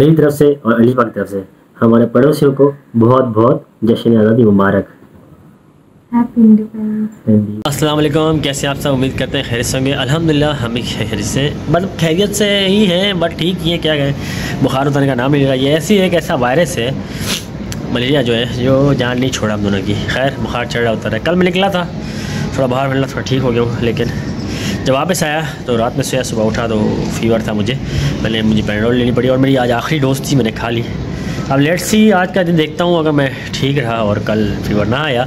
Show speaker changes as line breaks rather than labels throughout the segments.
मेरी तरफ़ से और अलीफा की तरफ़ से हमारे पड़ोसियों को बहुत बहुत जश्न आज़ादी मुबारक। अस्सलाम वालेकुम कैसे आप सब? उम्मीद करते हैं खैरियत होंगे। अल्हम्दुलिल्लाह हम भी खैरियत से मतलब खैरियत से ही हैं बट ठीक ही है क्या कहें? बुखार उतरने का नाम नहीं ले रहा। ये ऐसी एक ऐसा वायरस है मलेरिया जो है जो जान नहीं छोड़ा हम दोनों की। खैर बुखार चढ़ रहा उतर रहा है। कल मैं निकला था थोड़ा बाहर मिलना थोड़ा ठीक हो गया हूँ लेकिन जब वापस आया तो रात में सोया, सुबह उठा तो फीवर था मुझे। मैंने मुझे पैराडोल लेनी पड़ी और मेरी आज आखिरी डोज थी, मैंने खा ली। अब लेट सी आज का दिन देखता हूँ, अगर मैं ठीक रहा और कल फीवर ना आया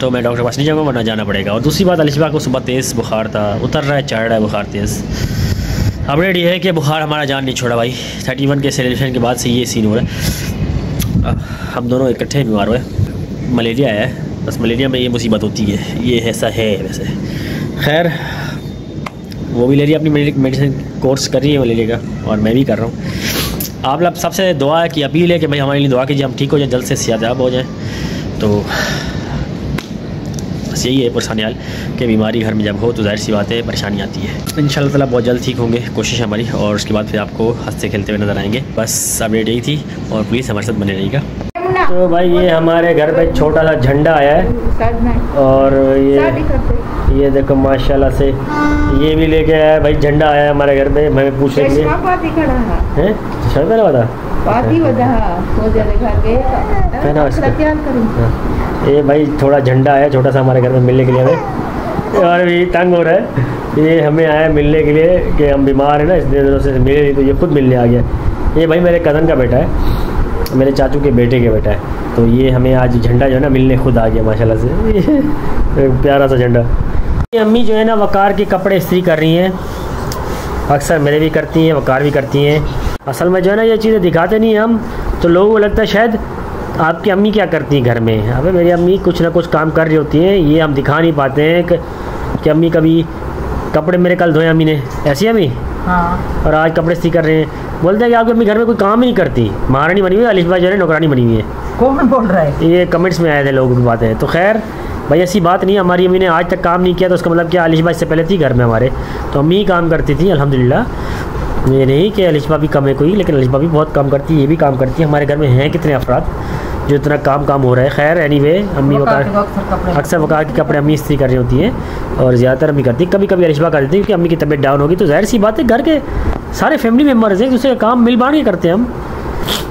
तो मैं डॉक्टर पास नहीं जाऊँगा, वरना जाना पड़ेगा। और दूसरी बात, अलिशबा को सुबह तेज़ बुखार था, उतर रहा है, चढ़ रहा है बुखार तेज़। अपडेट ये है कि बुखार हमारा जान नहीं छोड़ा भाई। थर्टी वन के सेलिब्रेशन के बाद से ये सीन हो रहा है। हम दोनों इकट्ठे बीमार हुए। मलेरिया है। बस मलेरिया में ये मुसीबत होती है। ये ऐसा है वैसे। खैर वो भी ले रही है, अपनी मेडिसिन कोर्स कर रही है मलेरिया का और मैं भी कर रहा हूँ। आप लोग सबसे दुआ की अपील है कि भाई हमारे लिए दुआ कीजिए, हम ठीक हो जाए, जल्द से सियाजाब हो जाए। तो बस यही है परेशानी हाल कि बीमारी घर में जब हो तो ज़ाहिर सी बात है, परेशानी आती है। इन ताला बहुत जल्द ठीक होंगे, कोशिश हमारी, और उसके बाद फिर आपको हँसते खेलते हुए नज़र आएँगे। बस अपडेट यही थी, और प्लीज़ हमारे साथ बने रहिएगा। तो भाई ये हमारे घर पे छोटा सा झंडा आया है। और ये ये देखो माशाल्लाह से। ये भी लेके आया है भाई झंडा आया हमारे घर पे मैं पूछ रही है? हाँ। ये भाई थोड़ा झंडा आया छोटा सा हमारे घर में मिलने के लिए हमें। और भी तंग हो रहा है। ये हमें आया मिलने के लिए कि हम बीमार हैं ना इतने दिनों से मिले नहीं तो ये खुद मिलने आ गया ये भाई मेरे कज़न का बेटा है। मेरे चाचू के बेटे के बेटा है। तो ये हमें आज झंडा जो है ना मिलने खुद आ गया माशाल्लाह से। प्यारा सा झंडा। अम्मी जो है ना वकार के कपड़े इस्त्री कर रही हैं। अक्सर मेरे भी करती हैं वकार भी करती हैं। असल में जो है ना ये चीज़ें दिखाते नहीं हम तो लोगों को लगता है शायद आपकी अम्मी क्या करती हैं घर में। अबे मेरी अम्मी कुछ ना कुछ काम कर रही होती हैं ये हम दिखा नहीं पाते हैं कि, कि अम्मी कभी कपड़े मेरे कल धोए अम्मी ने। ऐसी अम्मी? हाँ। और आज कपड़े सी कर रहे हैं। बोलते हैं कि आपकी अम्मी घर में कोई काम ही नहीं करती। महारानी बनी हुई है अलिश भाई जो है नौकरानी बनी हुई है।
कौन बोल रहा है?
ये कमेंट्स में आए थे लोगों की बातें। तो खैर भाई ऐसी बात नहीं हमारी अम्मी ने आज तक काम नहीं किया तो उसका मतलब क्या अलिश भाई से पहले थी घर में हमारे। तो अम्मी ही काम करती थी अलहमदिल्ला ये नहीं कि अलिशबा भी कम है कोई लेकिन अलिशबा भी बहुत काम करती है ये भी काम करती है। हमारे घर में हैं कितने अफराद। जो इतना काम काम हो रहा है। खैर एनी वे अम्मी वकार अक्सर वकार के कपड़े अम्मी इस्त्री कर रही होती हैं और ज़्यादातर अम्मी करती है। कभी कभी अलिशबा कर देती है क्योंकि अम्मी की तबीयत डाउन होगी। तो ज़ाहिर सी बात है घर के सारे फैमिली मेंबर्स हैं दूसरे काम मिल बांट के करते हैं हम।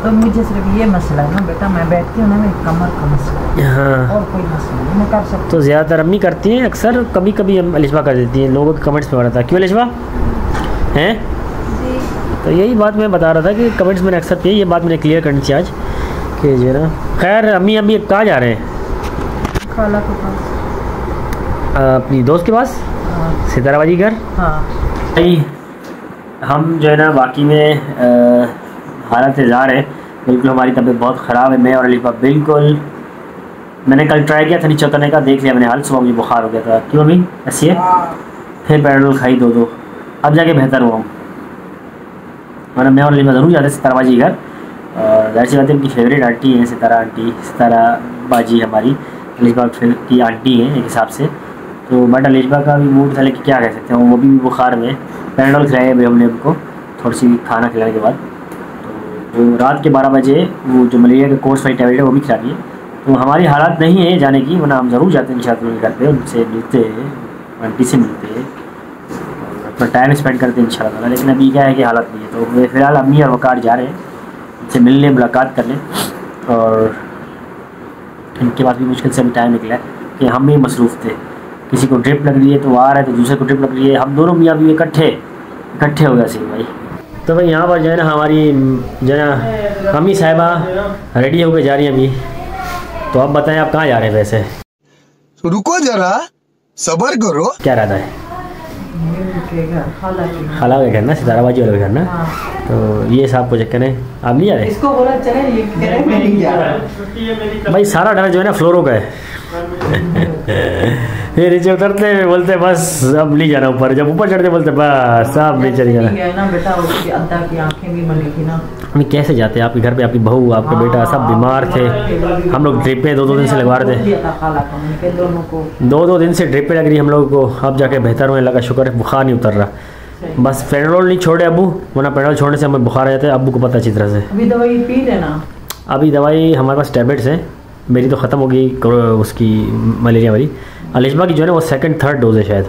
तो मुझे सिर्फ़ ये मसला है ना बेटा मैं बैठती हूँ ना मेरी कमर का मसला
हाँ।
और कोई मसला नहीं मैं कर सकती
तो ज़्यादातर अम्मी करती हैं अक्सर कभी कभी हम अलिशबा कर देती हैं। लोगों के कमेंट्स में आ रहा था। क्यों अलिशबा हैं? तो यही बात मैं बता रहा था कि कमेंट्स मैंने अक्सर किए ये बात मैंने क्लियर करनी थी आज। कि जो है ना। खैर अम्मी अम्मी कहाँ जा रहे हैं?
खाला के पास।
अपनी दोस्त के पास?
हाँ।
सिताराबाजी घर?
हाँ।
भाई हम जो है ना बाकी में हालत से ज़ार है। बिल्कुल हमारी तबीयत बहुत ख़राब है। मैं और अलीफा बिल्कुल मैंने कल ट्राई किया था नीचे उतरने का देख लिया मैंने हाल सुबह मुझे बुखार हो गया था। क्यों अभी ऐसी है? फिर पैराडोल खाई दो दो अब जाके बेहतर हुआ हूँ। वरना मैं और अलीफा ज़रूर जाते सिताराबाजी घर। ज़ाहिर सी बात है उनकी फेवरेट आंटी है, सितारा आंटी, सितारा बाजी हमारी अलीफा की आंटी है एक हिसाब से। तो बट अलीफा का भी मूड था, लेकिन क्या कह सकते हैं, वो भी बुखार में पैराडोल खिलाए अभी हमने उनको थोड़ी सी खाना खिलाने के बाद। तो रात के बारह बजे वो जो मलेरिया का कोर्स वाली टैबलेट है, वो भी खिला दिए। तो हमारी हालात नहीं है जाने की, वरना हम ज़रूर जाते हैं उनके घर पे, उनसे मिलते हैं, आंटी से मिलते हैं। अपना टाइम स्पेंड करते हैं इंशाल्लाह लेकिन अभी क्या है कि हालत नहीं है। तो फ़िलहाल अम्मी और वकार जा रहे हैं। उनसे मिलने मुलाकात करने और इनके पास भी मुश्किल से अभी टाइम निकला है कि हम भी मसरूफ़ थे। किसी को ड्रिप लग रही है तो वो आ रहा है तो दूसरे को ड्रिप लग रही है। हम दोनों मियाँ भी इकट्ठे इकट्ठे हो गए सही भाई। तो भाई यहाँ पर जो है ना हमारी जो है ना अम्मी साहिबा रेडी होकर जा रही हैं अभी। तो आप बताएँ आप कहाँ जा रहे हैं वैसे?
तो रुको जरा सबर करो।
क्या रहता है?
खाला के घर
ना सितारा बाजी सिताराबाजी वाले घर ना?
हाँ।
तो ये साहब को चक्कर है आप नहीं आ रहे?
इसको बोला चले ये कह रहे मैं नहीं जा रहा।
भाई सारा डर जो है ना फ्लोरों का है। ये नीचे उतरते बोलते बस अब नहीं जाना ऊपर। जब ऊपर चढ़ते बोलते बस अब नहीं चले जाना।
ना बेटा उसकी अद्दा की आँखें भी मली थी ना।
हम कैसे जाते हैं? आपके घर पे आपकी बहू आपका बेटा सब बीमार थे। हम लोग ड्रिपें दो दो दिन से लगवा रहे थे। दो दो दिन से ड्रिपें लग रही हम लोगों को। अब जाके बेहतर होने लगा शुक्र है बुखार नहीं उतर रहा। बस पेट्रोल नहीं छोड़े अबू वरना पेट्रोल छोड़ने से हमें बुखार आ जाता है अबू को पता अच्छी तरह से।
अभी दवाई पी लेना
अभी दवाई हमारे पास टैबलेट्स हैं। मेरी तो ख़त्म हो गई उसकी मलेरिया वाली। अलिशबा की जो है ना वो सेकंड थर्ड डोज है शायद।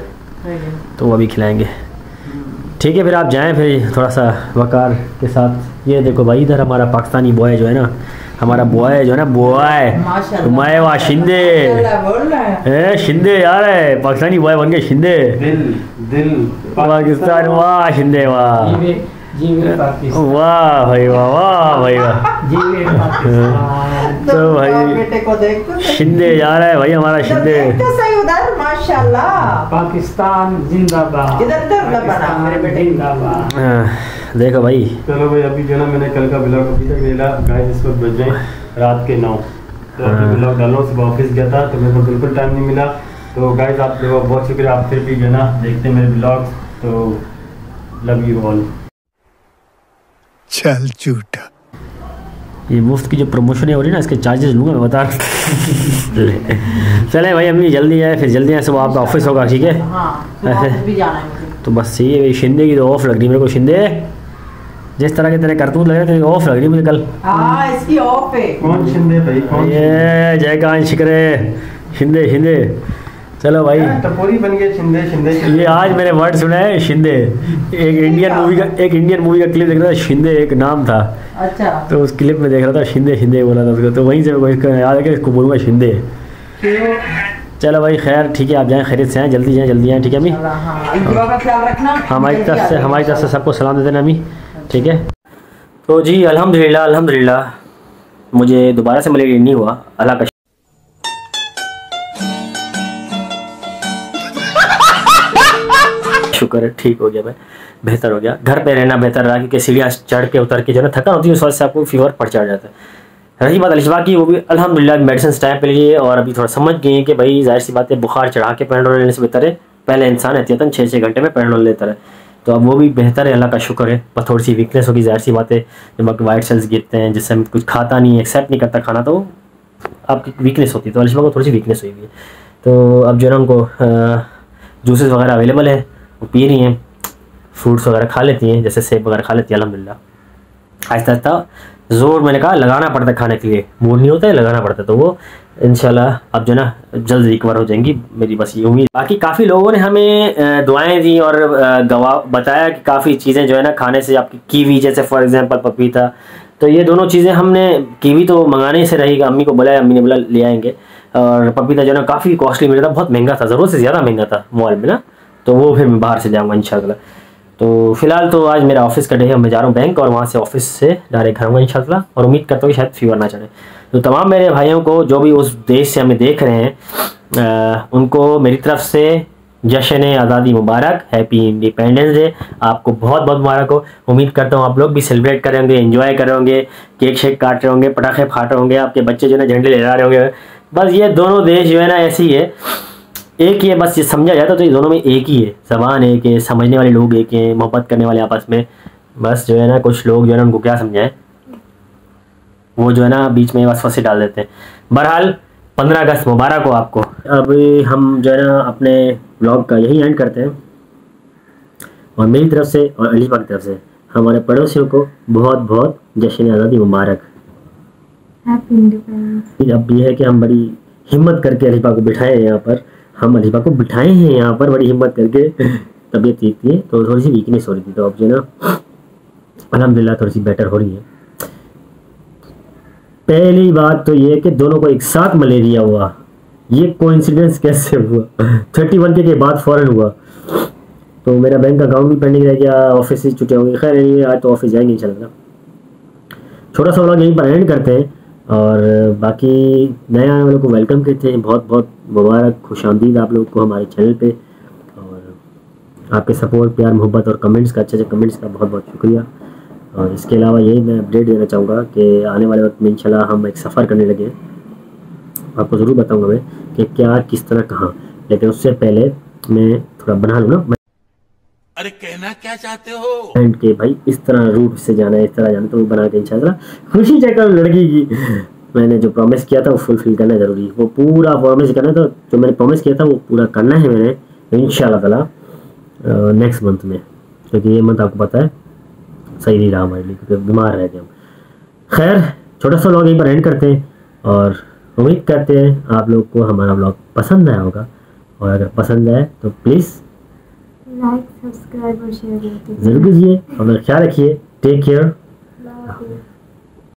तो वो अभी खिलाएँगे। ठीक है फिर आप जाएँ फिर थोड़ा सा वकार के साथ। ये देखो भाई इधर हमारा पाकिस्तानी बॉय जो है ना हमारा बॉय जो है ना बॉय
माशाल्लाह।
मैं वाह शिंदे।
माशाल्लाह बोल रहा है।
शिंदे यार है पाकिस्तानी बॉय बन गए शिंदे।
दिल दिल
पाकिस्तान वाह शिंदे वाह। वाह भाई वाह वाह भाई वाह। तो भाई
बेटे को देख तो।
शिंदे यार है भाई हमारा शिंदे।
तो सही उधर माशाल्लाह।
पाकिस्तान जिंदाबाद।
इधर बना मेरे बेटे।
जिंदाबाद।
हाँ, देखो भाई।
चलो भाई अभी जो ना मैंने कल का ब्लॉग अभी तक मिला गाइस इस वक्त बज गए रात के नौ। तो अभी। ब्लॉग डालो सुबह ऑफ़िस गया था तो मेरे को बिल्कुल टाइम नहीं मिला। तो गाइस आप लोगों बहुत शुक्रिया आप फिर भी जो ना देखते मेरे ब्लॉग तो लव यू ऑल
चल झूठा।
ये मुफ़्त की जो प्रमोशन है हो रही है ना इसके चार्जेस लूँगा मैं बता चले भाई अम्मी जल्दी आए फिर जल्दी आए सुबह आपका ऑफ़िस होगा ठीक है?
हाँ
ऐसे।
ऑफ़िस भी जाना मुझे।
तो बस सही है भाई शिंदे की तो ऑफ़ लग रही मेरे को शिंदे। जिस तरह के तेरे करतूत लग रहे थे ऑफ़ लग रही मुझे कल।
हाँ इसकी ऑफ़ है।
कौन शिंदे भाई? कौन
ये जयकांत शिकरे। शिंदे शिंदे। चलो भाई।
टपोरी बन गया शिंदे शिंदे
ये आज मैंने वर्ड सुना है शिंदे। एक इंडियन मूवी का एक इंडियन मूवी का क्लिप देख रहा था शिंदे एक नाम था।
अच्छा।
तो उस क्लिप में देख रहा था शिंदे शिंदे बोला था उसको। तो वहीं से मेरे को याद है इसको बोलूँगा शिंदे। चलो भाई खैर ठीक है आप जाएँ खरीद से आएँ जल्दी जाएँ जल्दी आएँ ठीक है अम्मी?
हाँ
हमारी तरफ़ से हमारी तरफ़ से सबको सलाम दे देना अम्मी। ठीक है? तो जी अल्हम्दुलिल्लाह अल्हम्दुलिल्लाह। मुझे दोबारा से मलेरिया नहीं हुआ। अल्लाह का शुक्र है ठीक हो गया भाई, बेहतर हो गया। घर पे रहना बेहतर रहा, क्योंकि सीढ़ियाँ चढ़ के उतर के जो है ना, थकान होती है, उस वजह से आपको फीवर पड़ चढ़ जाता है। रही बात अलिशबा की, वो भी अल्हम्दुलिल्लाह मेडिसिन टाइम पे लिए, और अभी थोड़ा समझ गए कि भाई, ज़ाहिर सी बात है, बुखार चढ़ा के पैराडोल लेने से बेहतर है। पहले इंसान एहतियातन छः छः घंटे में पैराडोल लेता है तो अब वो भी बेहतर है, अल्लाह का शुक्र है बस थोड़ी सी वीकनेस होगी, ज़ाहिर सी बात है, जब आपके वाइट सेल्स गिरते हैं, जिससे हम कुछ खाता नहीं एक्सेप्ट नहीं करता खाना तो आपकी वीकनेस होती है। तो अलिशबा को थोड़ी सी वीकनेस हुई हुई है। तो अब जो है ना, उनको जूसेस वगैरह अवेलेबल है। वो पी रही हैं फ्रूट्स वगैरह खा लेती हैं, जैसे सेब वगैरह खा लेती हैं अलहमदिल्ला आहिस्ता आहिस्ता ज़ोर मैंने कहा, लगाना पड़ता है खाने के लिए। मूड नहीं होता है, लगाना पड़ता है। तो वो, इंशाल्लाह, अब जो ना, जल्द रिकवर हो जाएँगी। मेरी बस ये उम्मीद। बाकी काफ़ी लोगों ने हमें दुआएँ दी और गवा, बताया कि काफ़ी चीज़ें जो है ना, खाने से आपकी कीवी, जैसे फॉर एग्जांपल पपीता। तो ये दोनों चीज़ें हमने, कीवी तो मंगाने से रहेगा, अम्मी को बोला अम्मी ने बोला, ले आएँगे। और पपीता जो है ना, काफ़ी कॉस्टली मिल था, बहुत महँगा था, ज़रूरत से ज़्यादा महँगा था मॉल में ना। तो वो फिर मैं बाहर से जाऊँगा इंशाल्लाह। तो फ़िलहाल तो आज मेरा ऑफ़िस का डे है मैं जा रहा हूँ बैंक और वहाँ से ऑफ़िस से डायरेक्ट घर आऊँगा इंशाल्लाह। और उम्मीद करता हूँ कि शायद फीवर ना चढ़े। तो तमाम मेरे भाइयों को जो भी उस देश से हमें देख रहे हैं अ, उनको मेरी तरफ़ से जश्न आज़ादी मुबारक हैप्पी इंडिपेंडेंस डे आपको बहुत बहुत मुबारक हो। उम्मीद करता हूँ आप लोग भी सेलिब्रेट कर रहे होंगे एंजॉय कर रहे होंगे केक शेक काट रहे होंगे पटाखे फाट रहे होंगे आपके बच्चे जो है ना झंडे लहरा रहे होंगे। बस ये दोनों देश जो है ना ऐसे ही है। एक ही है बस ये समझा जाता तो ये दोनों में एक ही है। जबान एक है समझने वाले लोग एक हैं मोहब्बत करने वाले आपस में। बस जो है ना कुछ लोग जो है ना उनको क्या समझाएँ? वो जो है ना बीच में बस फंसे डाल देते हैं। बहरहाल पंद्रह अगस्त मुबारक हो आपको। अब हम जो है ना अपने ब्लॉग का यही एंड करते हैं। और मेरी तरफ़ से और अलीफा की तरफ़ से हमारे पड़ोसियों को बहुत बहुत जश्न आज़ादी मुबारक। अब ये है कि हम बड़ी हिम्मत करके अलीफा को बिठाए हैं यहाँ पर। हम अलीफा को बिठाए हैं, यहाँ पर बड़ी हिम्मत करके। तबीयत ठीक थी तो थोड़ी सी वीकनेस हो रही थी तो अब जो है ना अलहमदिल्ला थोड़ी सी बेटर हो रही है। पहली बात तो ये कि दोनों को एक साथ मलेरिया हुआ। ये कोइंसिडेंस कैसे हुआ? थर्टी वन के बाद फ़ौरन हुआ। तो मेरा बैंक अकाउंट भी पेंडिंग रह गया ऑफ़िस से छुट्टियाँ होंगी। खैर आज तो ऑफ़िस जाएँगे, इंशाल्लाह। छोटा सा व्लॉग यहीं पर एंड करते हैं। और बाकी नए आने वालों को वेलकम कहते हैं। बहुत बहुत मुबारक, खुश आमदीद आप लोग को हमारे चैनल पे। और आपके सपोर्ट प्यार, मोहब्बत और कमेंट्स का अच्छे अच्छे कमेंट्स का बहुत बहुत शुक्रिया। और इसके अलावा यही मैं अपडेट देना चाहूँगा कि आने वाले वक्त में इंशाल्लाह हम एक सफ़र करने लगे आपको ज़रूर बताऊँगा मैं कि क्या, किस तरह, कहाँ। लेकिन उससे पहले मैं थोड़ा बना लूँ ना
अरे कहना क्या चाहते हो?
के भाई, इस तरह रूट से जाना है, इस तरह जाना तो बना के इंशाल्लाह खुशी चेकअप लड़की की। मैंने जो प्रॉमिस किया था, वो फुलफिल करना ज़रूरी वो पूरा प्रॉमिस करना था तो जो मैंने प्रॉमिस किया था, वो पूरा करना है मैंने इन तला नेक्स्ट मंथ में। क्योंकि ये मंथ आपको पता है, सही नहीं रहा हमारे लिए, क्योंकि बीमार रह गए हम। खैर, छोटा सा ब्लॉग एक बार एंड करते हैं, और उम्मीद करते हैं आप लोग को हमारा ब्लॉग पसंद आया होगा। और अगर पसंद आए तो प्लीज़
लाइक सब्सक्राइब और शेयर
ज़रूर कीजिए। अपना ख्याल रखिए। Take care